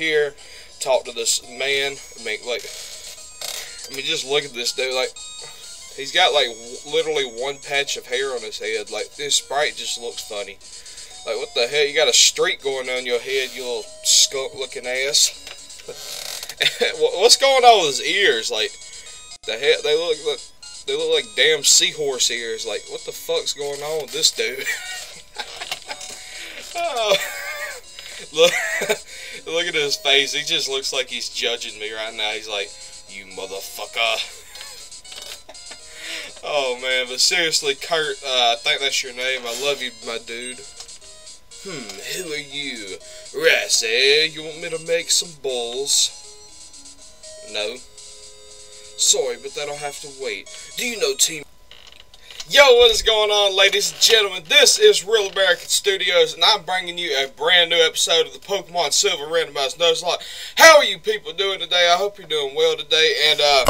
here, talk to this man. I mean, like, I mean, just look at this dude. Like, he's got like literally one patch of hair on his head. Like, this sprite just looks funny. Like, what the hell? You got a streak going on your head, you little skunk-looking ass. What's going on with his ears? Like, the hell? They look, look, they look like damn seahorse ears. Like, what the fuck's going on with this dude? oh, look, look at his face. He just looks like he's judging me right now. He's like, you motherfucker. Oh man, but seriously, Kurt, uh, I think that's your name. I love you, my dude. Hmm, who are you? Rassy, you want me to make some balls? No. Sorry, but that'll have to wait. Do you know Team... Yo, what is going on, ladies and gentlemen? This is Real American Studios, and I'm bringing you a brand new episode of the Pokemon Silver Randomized Nuzlocke. How are you people doing today? I hope you're doing well today, and, uh,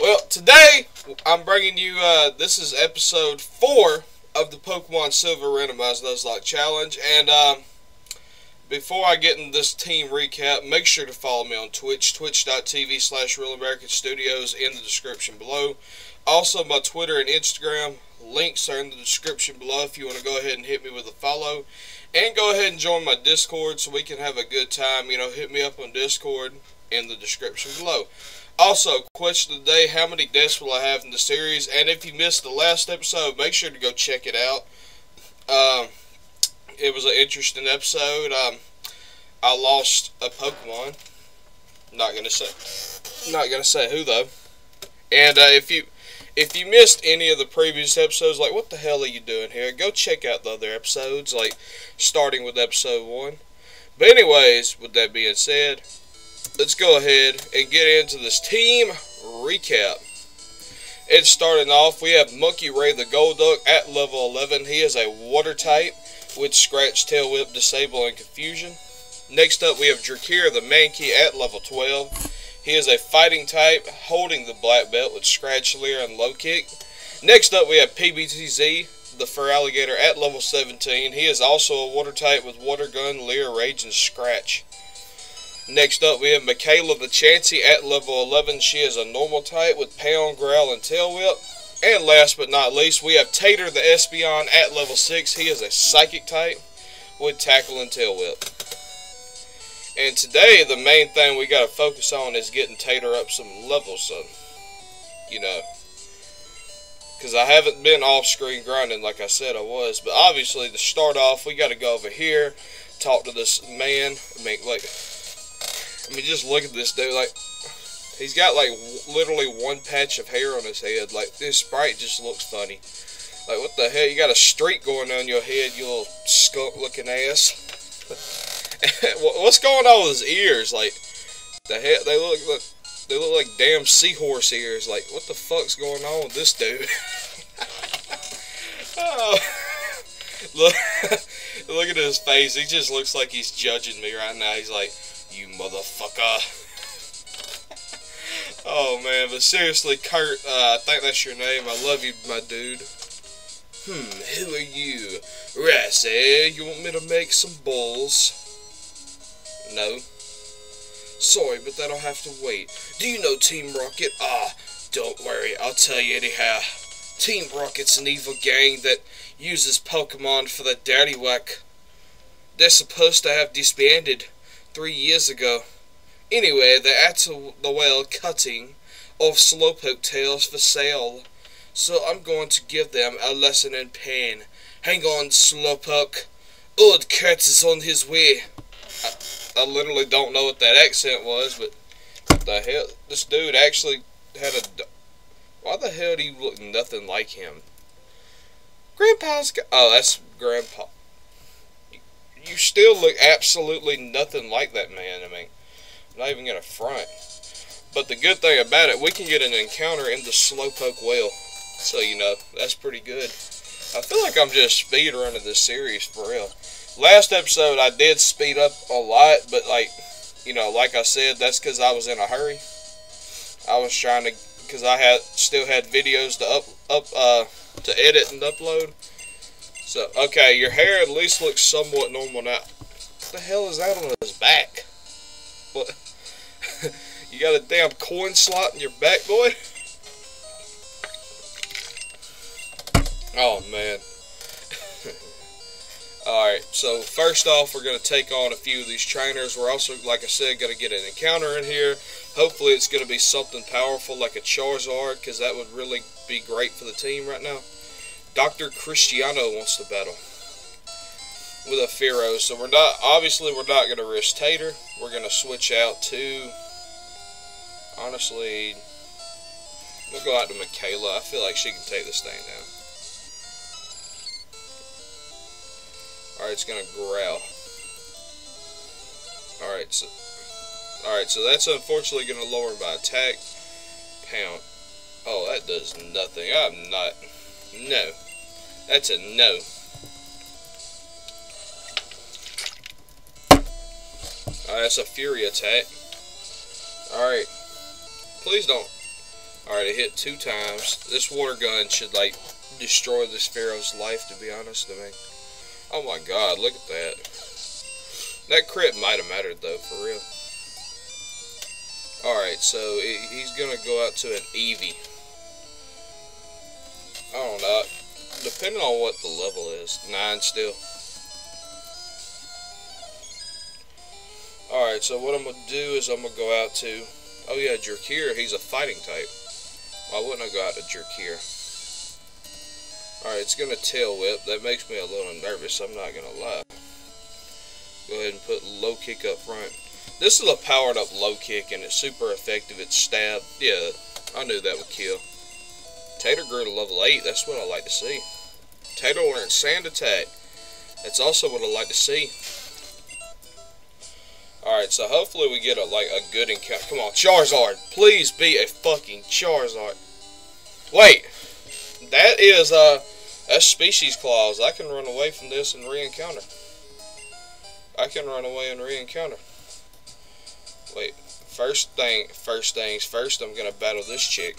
well, today, I'm bringing you, uh, this is episode 4 of the Pokemon Silver Randomized Nuzlocke Challenge. And um, before I get into this team recap, make sure to follow me on Twitch, twitch.tv slash Real American Studios in the description below. Also, my Twitter and Instagram links are in the description below if you want to go ahead and hit me with a follow. And go ahead and join my Discord so we can have a good time. You know, hit me up on Discord in the description below. Also, question of the day, how many deaths will I have in the series? And if you missed the last episode, make sure to go check it out. Um, it was an interesting episode. Um, I lost a Pokemon. Not gonna say, not gonna say who though. And uh, if you if you missed any of the previous episodes, like what the hell are you doing here? Go check out the other episodes, like starting with episode one. But anyways, with that being said, let's go ahead and get into this team recap. It's starting off, we have Monkey Ray the Golduck at level 11. He is a water type with Scratch, Tail Whip, Disable, and Confusion. Next up, we have Drahcir the Mankey at level 12. He is a fighting type, holding the black belt with Scratch, Leer, and Low Kick. Next up, we have PBTZ, the fur Feraligatr at level 17. He is also a water type with Water Gun, Leer, Rage, and Scratch. Next up, we have Michaela the Chansey at level 11. She is a normal type with Pound, Growl, and Tail Whip. And last but not least, we have Tater the Espeon at level 6. He is a Psychic type with Tackle and Tail Whip. And today, the main thing we got to focus on is getting Tater up some levels, so, you know. Because I haven't been off-screen grinding like I said I was. But obviously, to start off, we got to go over here, talk to this man, make, like, I mean, just look at this dude. Like, he's got like literally one patch of hair on his head. Like, this sprite just looks funny. Like, what the hell? You got a streak going on your head, you little skunk-looking ass. What's going on with his ears? Like, the hell? They look, look, they look like damn seahorse ears. Like, what the fuck's going on with this dude? oh, look, look at his face. He just looks like he's judging me right now. He's like. You motherfucker. oh man, but seriously, Kurt, uh, I think that's your name. I love you, my dude. Hmm, who are you? Rassy, you want me to make some balls? No. Sorry, but that'll have to wait. Do you know Team Rocket? Ah, don't worry, I'll tell you anyhow. Team Rocket's an evil gang that uses Pokemon for the daddy whack. They're supposed to have disbanded three years ago. Anyway, they're at the well cutting of slowpoke tails for sale, so I'm going to give them a lesson in pain. Hang on, slowpoke. Old Kurt's is on his way. I, I literally don't know what that accent was, but what the hell? This dude actually had a... Why the hell do you look nothing like him? Grandpa's got... Oh, that's Grandpa you still look absolutely nothing like that man. I mean, not even gonna front. But the good thing about it, we can get an encounter in the Slowpoke Well. So, you know, that's pretty good. I feel like I'm just speed running this series for real. Last episode, I did speed up a lot, but like, you know, like I said, that's because I was in a hurry. I was trying to, because I had still had videos to up, up, uh, to edit and upload. So, okay, your hair at least looks somewhat normal now. What the hell is that on his back? What? you got a damn coin slot in your back, boy? Oh, man. Alright, so first off, we're going to take on a few of these trainers. We're also, like I said, going to get an encounter in here. Hopefully it's going to be something powerful like a Charizard, because that would really be great for the team right now. Dr. Cristiano wants to battle with a Fearow. So we're not, obviously we're not going to risk Tater. We're going to switch out to, honestly, we'll go out to Michaela. I feel like she can take this thing down. Alright, it's gonna growl. Alright, so Alright, so that's unfortunately gonna lower my attack. Pound. Oh, that does nothing. I'm not no. That's a no. Alright, that's a fury attack. Alright. Please don't Alright, it hit two times. This water gun should like destroy this Fearow's life to be honest to me. Oh my god, look at that. That crit might have mattered though, for real. Alright, so he's gonna go out to an Eevee. I don't know. Depending on what the level is. Nine still. Alright, so what I'm gonna do is I'm gonna go out to Oh yeah, Jerkier, he's a fighting type. Why wouldn't I go out to Jerkier? Alright, it's going to tail whip. That makes me a little nervous, I'm not going to lie. Go ahead and put low kick up front. This is a powered up low kick and it's super effective. It's stab. Yeah, I knew that would kill. Tater grew to level 8. That's what I like to see. Tater learned sand attack. That's also what I like to see. Alright, so hopefully we get a like a good encounter. Come on, Charizard. Please be a fucking Charizard. Wait. That is, uh, that's species clause. I can run away from this and re-encounter. I can run away and re-encounter. Wait, first thing, first things first, I'm gonna battle this chick.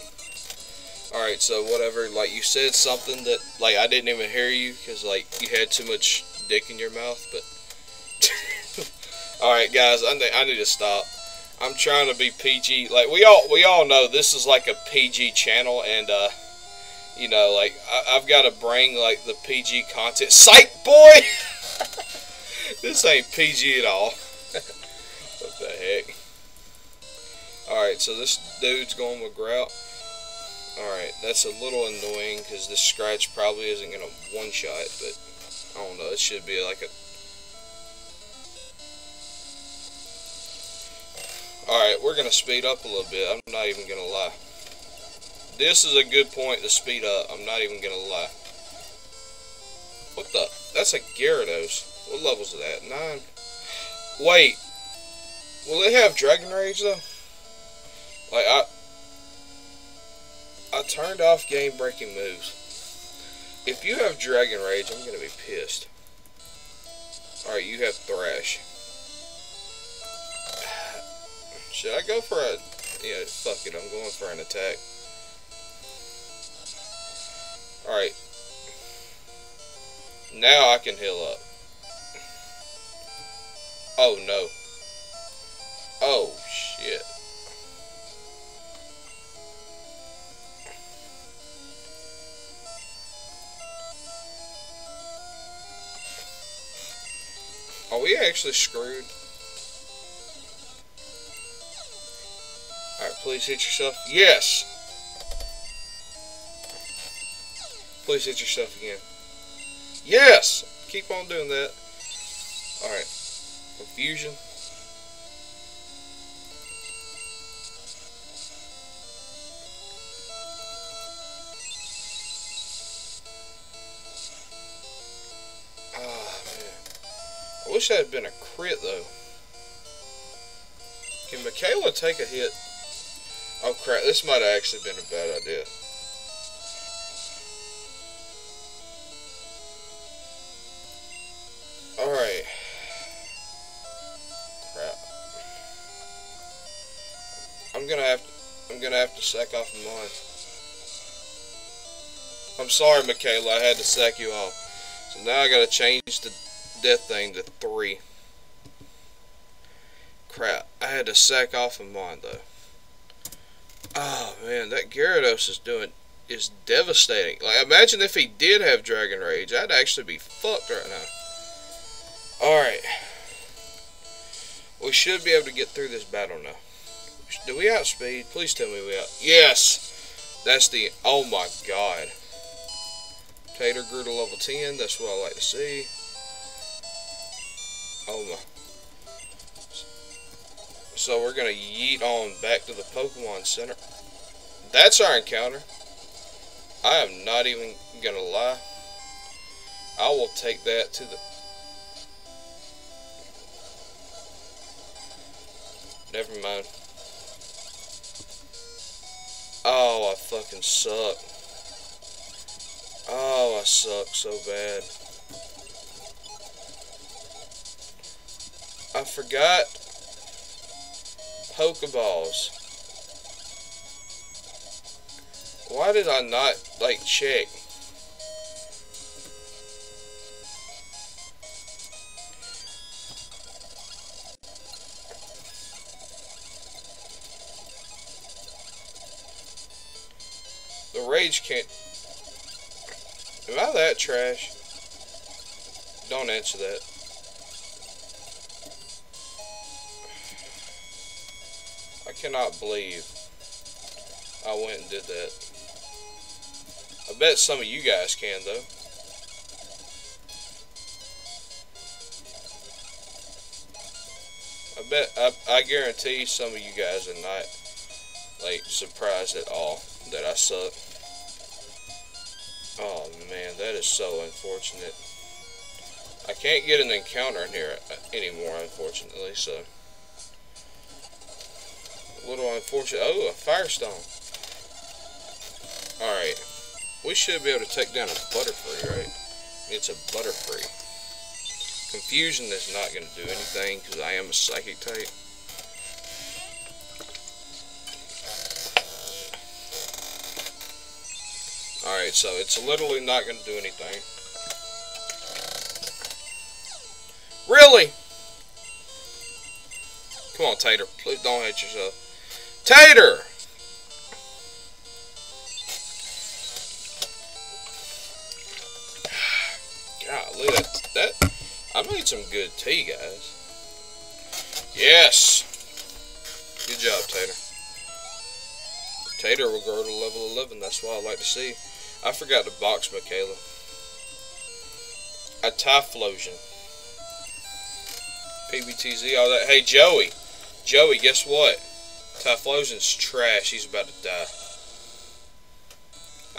Alright, so whatever, like, you said something that, like, I didn't even hear you, because, like, you had too much dick in your mouth, but... Alright, guys, I need, I need to stop. I'm trying to be PG. Like, we all, we all know this is, like, a PG channel, and, uh you know, like I, have got to bring like the PG content. Psych boy, this ain't PG at all. what the heck? All right, so this dude's going with grout. All right, that's a little annoying because this scratch probably isn't gonna one shot, but I don't know. It should be like a. All right, we're gonna speed up a little bit. I'm not even gonna lie. This is a good point to speed up. I'm not even going to lie. What the? That's a Gyarados. What level's is that? Nine? Wait. Will it have Dragon Rage, though? Like, I... I turned off game-breaking moves. If you have Dragon Rage, I'm going to be pissed. Alright, you have Thrash. Should I go for a... Yeah, fuck it. I'm going for an attack. Alright. Now I can heal up. Oh no. Oh shit. Are we actually screwed? Alright, please hit yourself. Yes! Please hit yourself again. Yes! Keep on doing that. Alright. Confusion. Ah, man. I wish that had been a crit, though. Can Michaela take a hit? Oh, crap. This might have actually been a bad idea. Gonna have to, I'm gonna have to sack off mine. I'm sorry, Michaela, I had to sack you off. So now I gotta change the death thing to three. Crap, I had to sack off of mine though. Oh man, that Gyarados is doing is devastating. Like imagine if he did have Dragon Rage, I'd actually be fucked right now. Alright. We should be able to get through this battle now. Do we outspeed? Please tell me we out. Yes! That's the. Oh my god. Tater grew to level 10. That's what I like to see. Oh my. So we're going to yeet on back to the Pokemon Center. That's our encounter. I am not even going to lie. I will take that to the... Never mind. Oh, I fucking suck. Oh, I suck so bad. I forgot Pokeballs. Why did I not, like, check? Rage can't... Am I that trash? Don't answer that. I cannot believe I went and did that. I bet some of you guys can, though. I bet, I, I guarantee some of you guys are not, like, surprised at all that I suck. Oh, man, that is so unfortunate. I can't get an encounter in here uh, anymore, unfortunately, so a little unfortunate. Oh, a Firestone. Alright. We should be able to take down a Butterfree, right? It's a Butterfree. Confusion is not going to do anything because I am a Psychic type. So it's literally not going to do anything. Really? Come on, Tater. Please don't hate yourself. Tater! God, look at that. that. I made some good tea, guys. Yes! Good job, Tater. Tater will grow to level 11. That's what I like to see. I forgot to box Michaela. A Typhlosion. PBTZ, all that. Hey, Joey. Joey, guess what? Typhlosion's trash. He's about to die.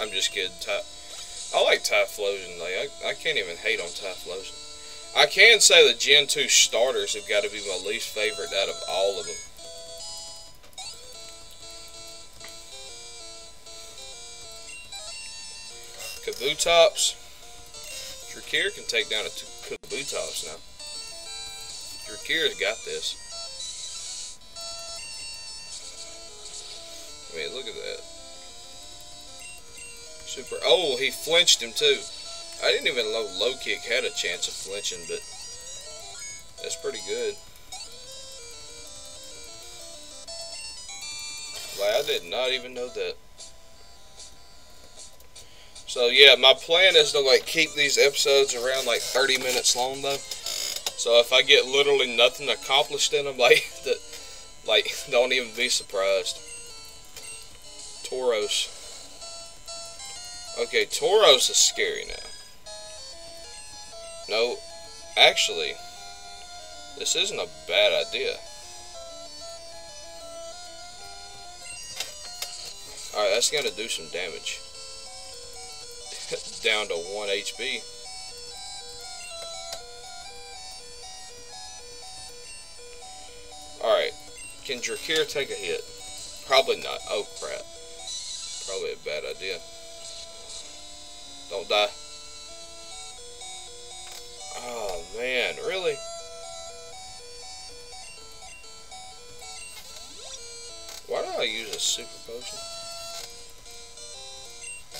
I'm just kidding. Ty I like Typhlosion. Like, I, I can't even hate on Typhlosion. I can say the Gen 2 starters have got to be my least favorite out of all of them. Kabutops. Drahcir can take down a Kabutops now. Drahcir's got this. I mean, look at that. Super. Oh, he flinched him too. I didn't even know low kick had a chance of flinching, but that's pretty good. Like, I did not even know that. So yeah, my plan is to like keep these episodes around like 30 minutes long though. So if I get literally nothing accomplished in them, like like don't even be surprised. Tauros. Okay, Tauros is scary now. No, actually, this isn't a bad idea. Alright, that's to do some damage. Down to 1 HP. Alright, can Drahcir take a hit? Probably not. Oh crap. Probably a bad idea. Don't die. Oh, man. Really? Why do I use a super potion?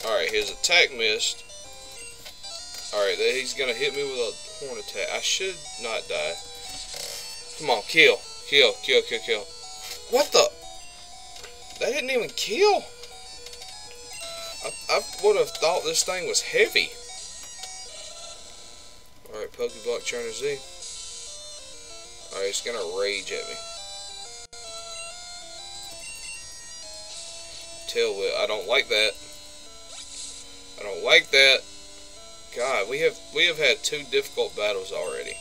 Alright, his attack missed. Alright, he's going to hit me with a horn attack. I should not die. Come on, kill. Kill, kill, kill, kill. What the? That didn't even kill. I, I would have thought this thing was heavy. Alright, Pokeblock Trainer Z. Alright, it's gonna rage at me. Tail whip. I don't like that. Like that. God, we have we have had two difficult battles already.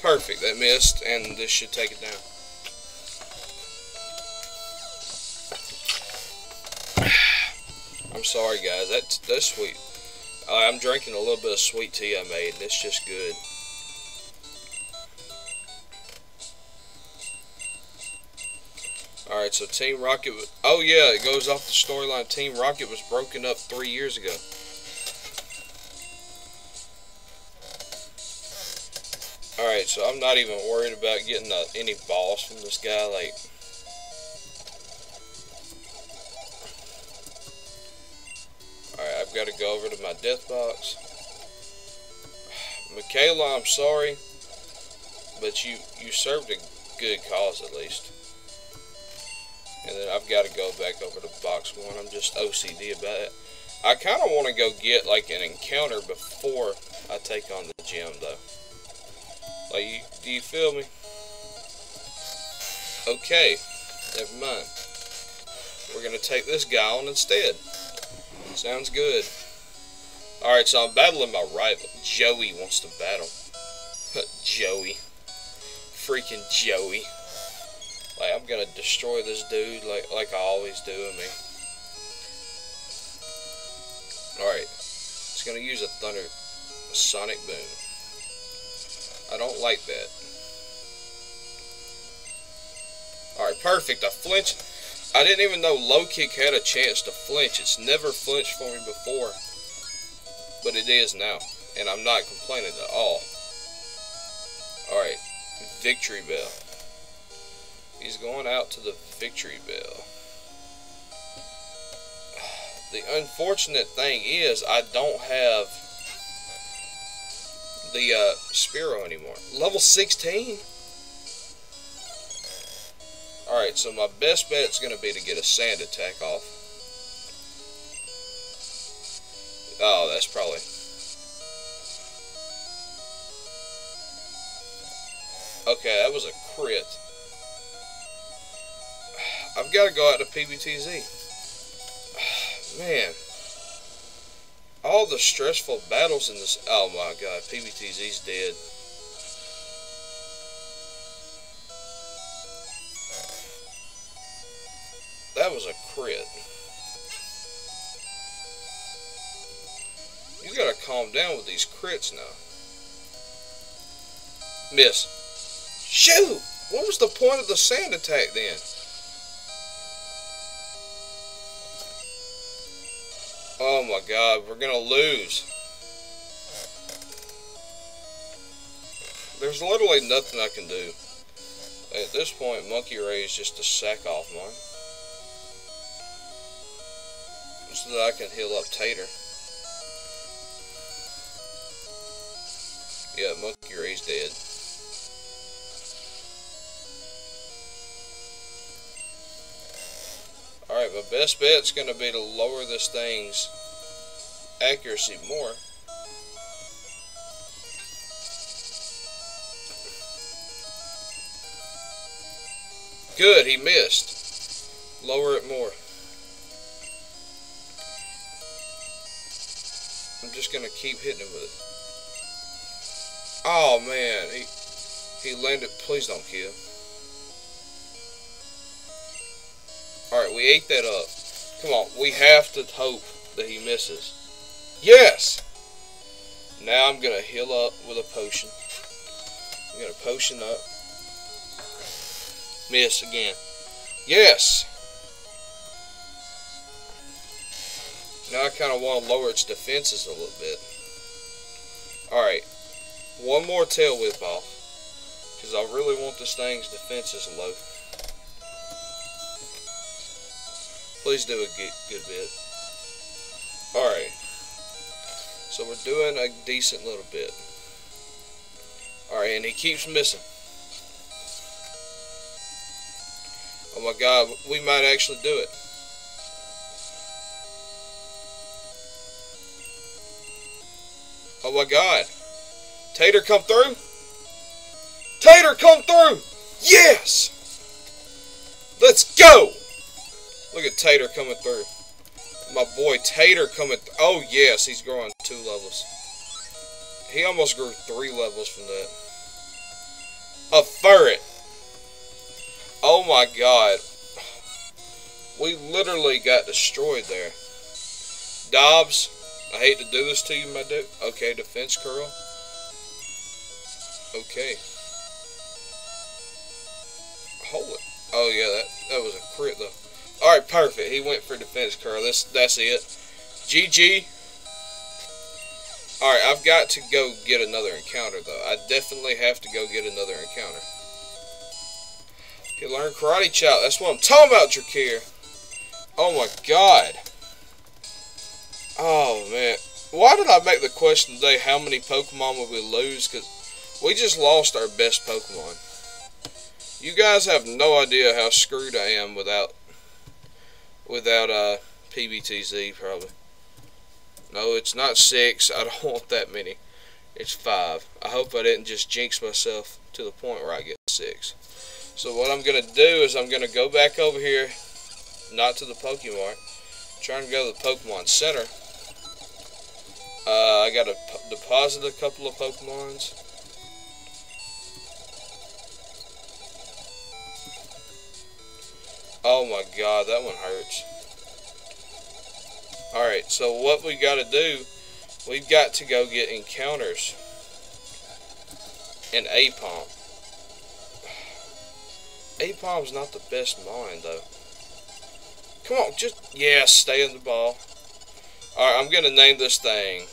Perfect. That missed, and this should take it down. I'm sorry, guys. That's that's sweet. Uh, I'm drinking a little bit of sweet tea I made, and it's just good. Alright, so Team Rocket... Oh, yeah, it goes off the storyline. Team Rocket was broken up three years ago. Alright, so I'm not even worried about getting any balls from this guy. Like, Alright, I've got to go over to my death box. Michaela, I'm sorry, but you, you served a good cause at least. And then I've got to go back over to box one. I'm just OCD about it. I kind of want to go get like an encounter before I take on the gym though. Like, you, do you feel me? Okay, never mind. We're going to take this guy on instead. Sounds good. Alright, so I'm battling my rival. Joey wants to battle. Joey. Freaking Joey. Gonna destroy this dude like, like I always do, I mean. Alright. It's gonna use a Thunder... A Sonic Boom. I don't like that. Alright, perfect. I flinched. I didn't even know low kick had a chance to flinch. It's never flinched for me before. But it is now. And I'm not complaining at all. Alright. Victreebel. He's going out to the Victreebel. The unfortunate thing is I don't have the uh, Spearow anymore. Level 16? Alright, so my best bet is going to be to get a sand attack off. Oh, that's probably... Okay, that was a crit. I've got to go out to PBTZ. Man. All the stressful battles in this... Oh my god, PBTZ's dead. That was a crit. You gotta calm down with these crits now. Miss. Shoot! What was the point of the sand attack then? Oh my god, we're gonna lose. There's literally nothing I can do. At this point, Monkey Ray is just a sack off mine. so that I can heal up Tater. Yeah, Monkey Ray's dead. Alright, my best bet's going to be to lower this thing's accuracy more. Good, he missed. Lower it more. I'm just gonna keep hitting him with it. Oh man, he he landed. Please don't kill. All right, we ate that up. Come on, we have to hope that he misses. Yes. Now I'm gonna heal up with a potion. I'm gonna potion up. Miss again. Yes. Now I kind of want to lower its defenses a little bit. Alright. One more tail whip off. Because I really want this thing's defenses low. Please do a good, good bit. Alright. So we're doing a decent little bit. Alright, and he keeps missing. Oh my god, we might actually do it. Oh my god. Tater come through? Tater come through! Yes! Let's go! Look at Tater coming through. My boy Tater coming Oh yes, he's growing two levels. He almost grew three levels from that. A ferret. Oh my god. We literally got destroyed there. Dobbs, I hate to do this to you, my dude. Okay, defense curl. Okay. Hold it. Oh yeah, that that was a crit though. All right, perfect. He went for defense curl. That's that's it. GG. All right, I've got to go get another encounter though. I definitely have to go get another encounter. You learn karate chop. That's what I'm talking about, Drahcir. Oh my god. Oh man. Why did I make the question today, how many Pokemon would we lose? Because we just lost our best Pokemon. You guys have no idea how screwed I am without without uh, PBTZ, probably. No, it's not six. I don't want that many. It's five. I hope I didn't just jinx myself to the point where I get six. So what I'm going to do is I'm going to go back over here, not to the Pokemon, trying to go to the Pokemon Center. Uh, I got to deposit a couple of Pokemons. Oh my god, that one hurts. Alright, so what we got to do, we've got to go get encounters in Aipom. Aipom's not the best mine, though. Come on, just, yeah, stay in the ball. Alright, I'm going to name this thing.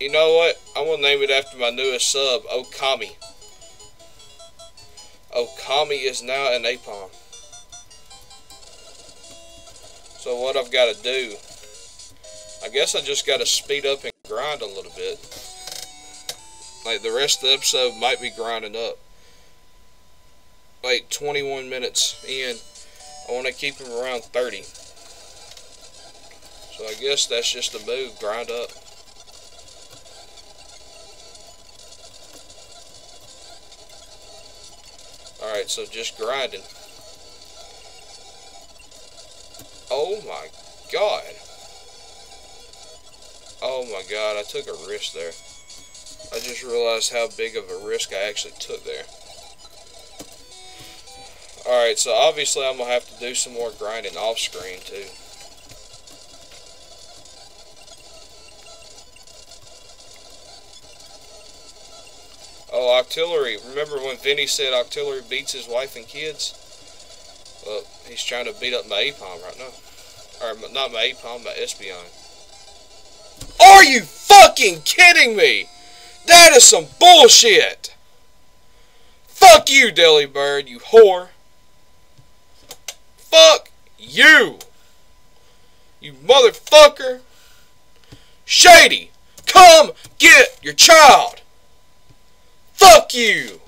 You know what? I'm going to name it after my newest sub, Okami. Okami is now an Aipom. So what I've got to do, I guess I just got to speed up and grind a little bit. Like the rest of the episode might be grinding up. Like 21 minutes in, I want to keep him around 30. So I guess that's just a move, grind up. Alright, so just grinding. Oh my god. Oh my god, I took a risk there. I just realized how big of a risk I actually took there. Alright, so obviously I'm going to have to do some more grinding off screen too. Oh, Octillery. Remember when Vinny said Octillery beats his wife and kids? Well, he's trying to beat up my Aipom right now. Or, not my Aipom, my Espeon. Are you fucking kidding me? That is some bullshit! Fuck you, Delibird, you whore! Fuck you! You motherfucker! Shady! Come get your child! Fuck you!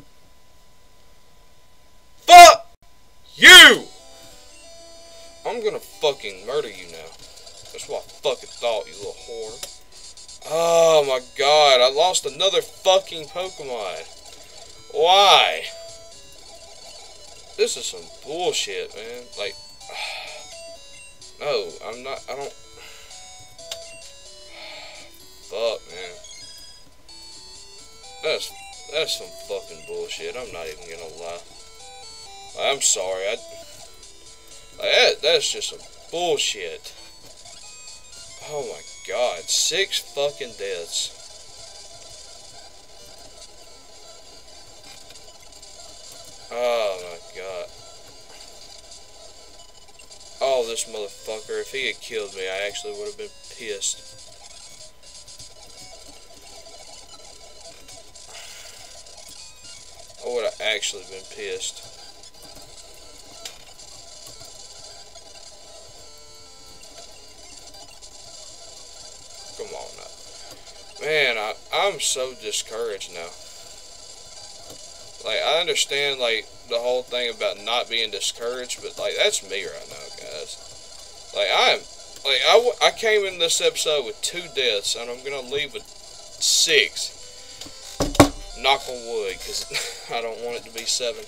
Fuck you! I'm gonna fucking murder you now. That's what I fucking thought, you little whore. Oh my god, I lost another fucking Pokemon. Why? This is some bullshit, man. Like, no, I'm not, I don't, fuck, man. That's that's some fucking bullshit. I'm not even gonna lie. I'm sorry. I, that, that's just some bullshit. Oh my god. Six fucking deaths. Oh my god. Oh, this motherfucker. If he had killed me, I actually would have been pissed. Actually been pissed. Come on. Man, I, I'm so discouraged now. Like, I understand, like, the whole thing about not being discouraged, but, like, that's me right now, guys. Like, I'm, like, I, I came in this episode with two deaths, and I'm gonna leave with six. Knock on wood, because I don't want it to be seven.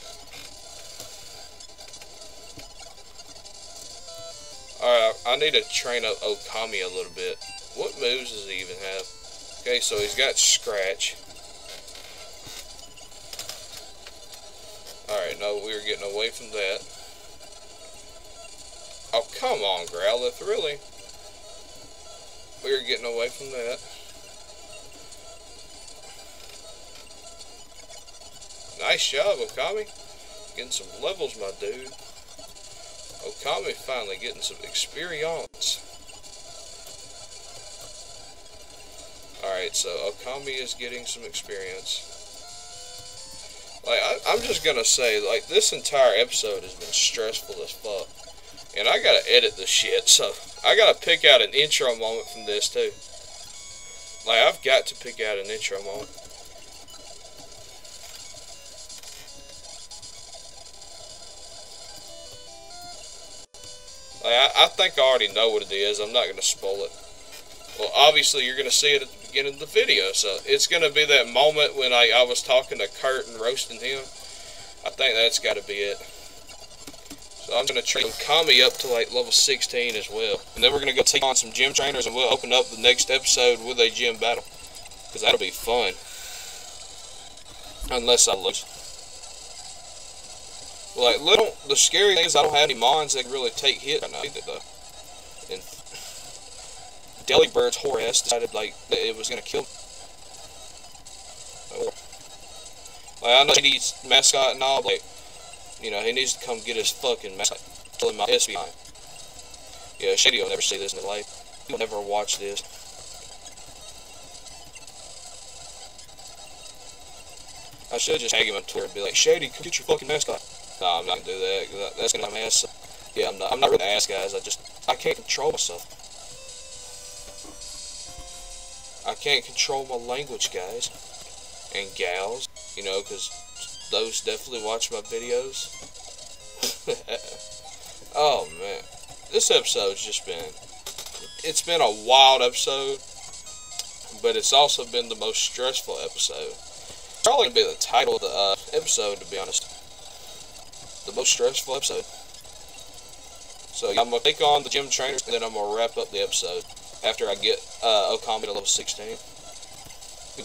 Alright, I need to train up Okami a little bit. What moves does he even have? Okay, so he's got Scratch. Alright, no, we are getting away from that. Oh, come on, Growlithe, really? We are getting away from that. Nice job, Okami. Getting some levels, my dude. Okami finally getting some experience. Alright, so Okami is getting some experience. Like, I, am just gonna say, like, this entire episode has been stressful as fuck. And I gotta edit the shit, so I gotta pick out an intro moment from this, too. Like, I've got to pick out an intro moment. I, I think I already know what it is. I'm not gonna spoil it. Well, obviously, you're gonna see it at the beginning of the video. So it's going to be that moment when I, I was talking to Kurt and roasting him. I think that's got to be it. So I'm going to train Kami up to like level 16 as well. And then we're going to go take on some gym trainers and we'll open up the next episode with a gym battle. Because that'll be fun. Unless I lose. Like, little, the scary thing is I don't have any mons that can really take hit right now either, though. And Delibird's whore ass decided like that it was gonna kill him. Like I know he needs mascot and all, but like, you know, he needs to come get his fucking mascot. Kill him my ass behind. Yeah, Shady will never see this in his life. He'll never watch this. I should just tag him on Twitter and be like, Shady, come get your fucking mascot. Nah, I'm not gonna do that. That's gonna mess. Yeah, I'm not. I'm not really ass guys. I just I can't control myself. I can't control my language, guys. And gals, you know, because those definitely watch my videos. oh, man. This episode's just been... It's been a wild episode, but it's also been the most stressful episode. Probably to be the title of the uh, episode, to be honest. The most stressful episode. So I'm to take on the gym trainers, and then I'm to wrap up the episode after I get uh, Okami to level 16.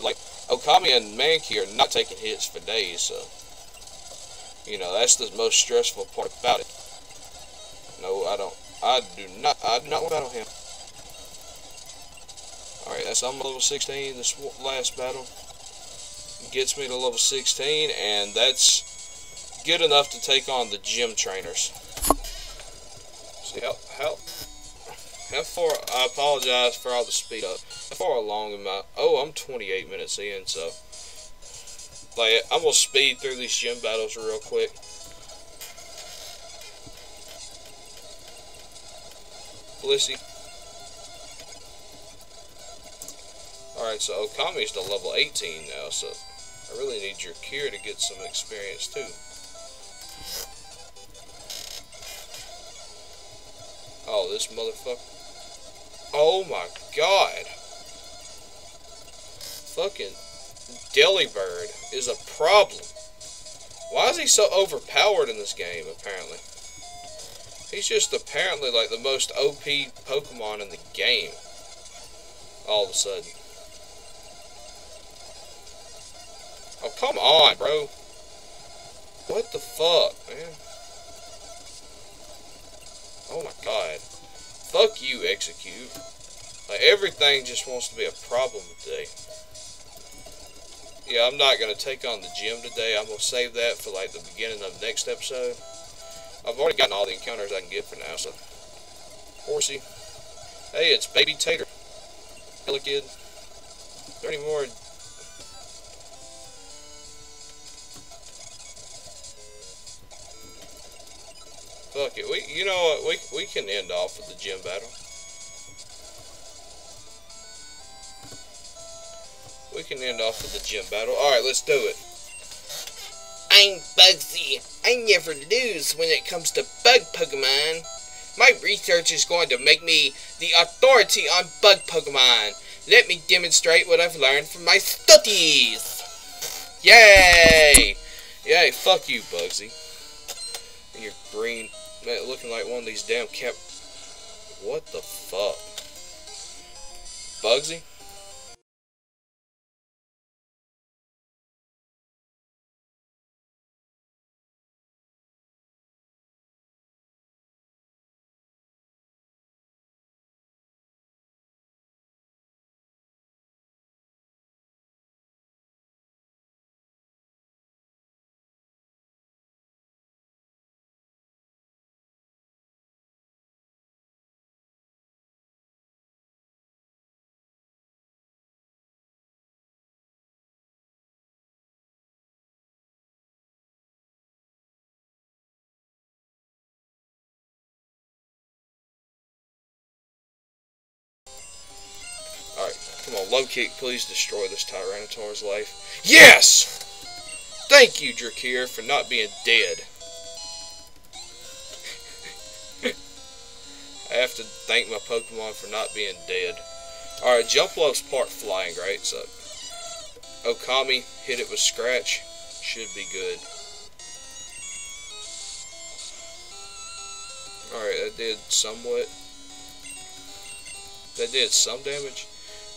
Like, Okami and Mankey are not taking hits for days, so, you know, that's the most stressful part about it. No, I don't, I do not, I do not want to battle him. Alright, that's on level 16, this last battle gets me to level 16, and that's good enough to take on the gym trainers. See how, how, how far, I apologize for all the speed up. How far along am I? Oh, I'm 28 minutes in, so. Like, I'm going to speed through these gym battles real quick. Blissey. Alright, so Okami's to level 18 now, so I really need your cure to get some experience too. Oh, this motherfucker. Oh my god. Fucking Delibird is a problem. Why is he so overpowered in this game, apparently? He's just apparently like the most OP Pokemon in the game. All of a sudden. Oh, come on, bro. What the fuck, man? Oh my god. Fuck you, Exeggcute. Like, everything just wants to be a problem today. Yeah, I'm not going to take on the gym today. I'm going to save that for, like, the beginning of the next episode. I've already gotten all the encounters I can get for now, so... Horsey. Hey, it's Baby Tater. Hello, kid. Is there any more Fuck it. We, you know what? We, we can end off with the gym battle. We can end off with the gym battle. Alright, let's do it. I'm Bugsy. I never lose when it comes to bug Pokemon. My research is going to make me the authority on bug Pokemon. Let me demonstrate what I've learned from my studies. Yay! Yay, fuck you, Bugsy. And your green, man, looking like one of these damn cap. What the fuck? Bugsy? Come on, low kick, please destroy this Tyranitar's life. Yes! Thank you, Drahcir, for not being dead. I have to thank my Pokemon for not being dead. Alright, Jumpluff's part flying, right? So, Okami hit it with Scratch. Should be good. Alright, that did somewhat. That did some damage.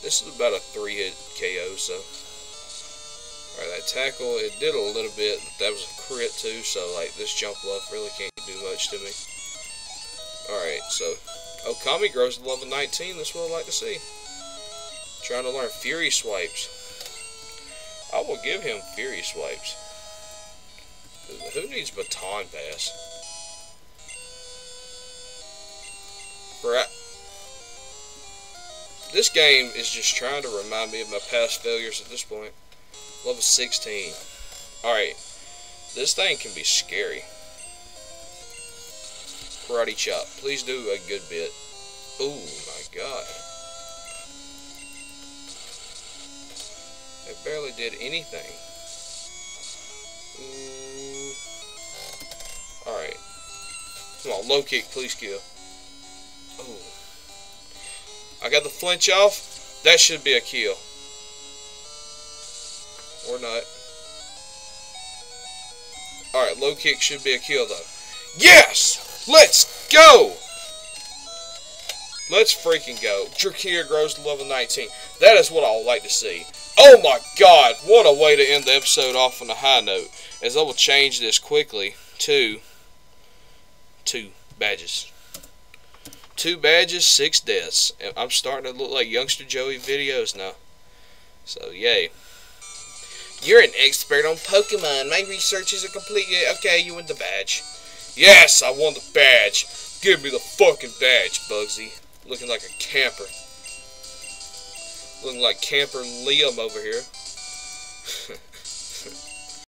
This is about a three hit KO, so. Alright, that tackle, it did a little bit, that was a crit too, so like this Jumpluff really can't do much to me. Alright, so Okami grows to level 19, that's what I'd like to see. Trying to learn Fury Swipes. I will give him Fury Swipes. Who needs Baton Pass? Bruh. This game is just trying to remind me of my past failures at this point. Level 16. Alright. This thing can be scary. Karate chop. Please do a good bit. Oh my god. It barely did anything. Ooh. Alright. Come on, low kick, please kill. I got the flinch off. That should be a kill. Or not. Alright, low kick should be a kill though. Yes! Let's go! Let's freaking go. Drahcir grows to level 19. That is what I would like to see. Oh my god, what a way to end the episode off on a high note. As I will change this quickly to two badges. Two badges, six deaths. I'm starting to look like Youngster Joey videos now. So, yay. You're an expert on Pokemon. My research is a completely... Okay, you win the badge. Yes, I won the badge. Give me the fucking badge, Bugsy. Looking like a camper. Looking like camper Liam over here.